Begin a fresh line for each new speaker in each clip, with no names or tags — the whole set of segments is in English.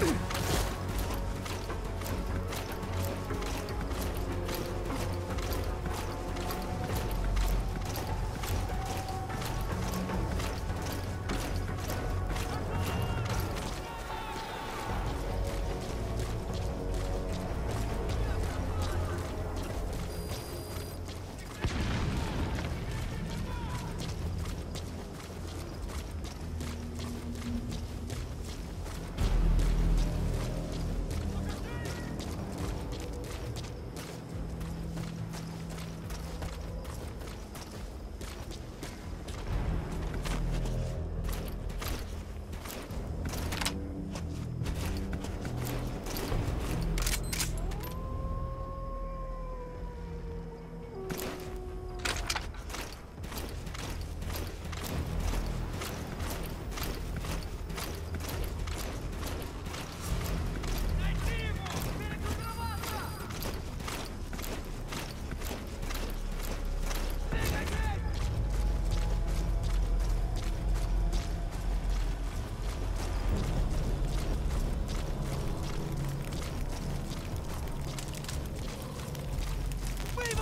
Ugh!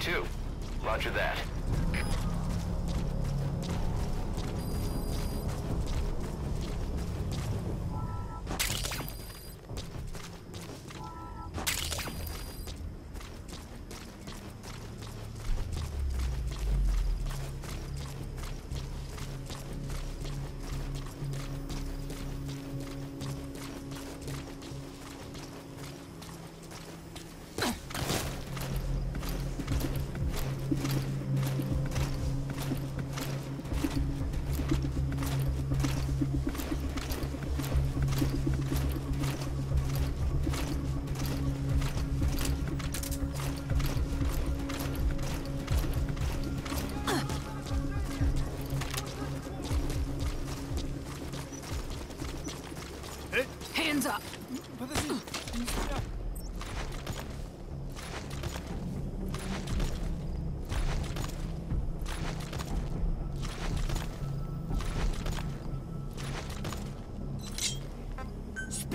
Too. Roger that.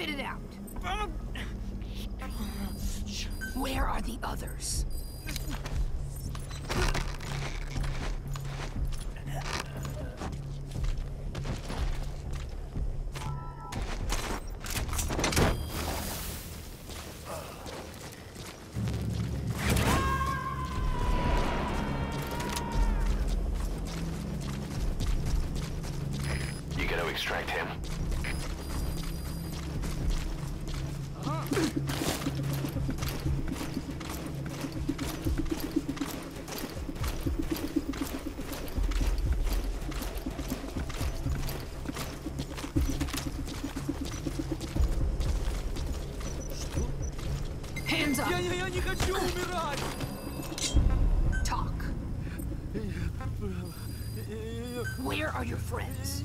Spit it out! Where are the others?
Я, я, я не хочу умирать!
Talk! Where are your friends?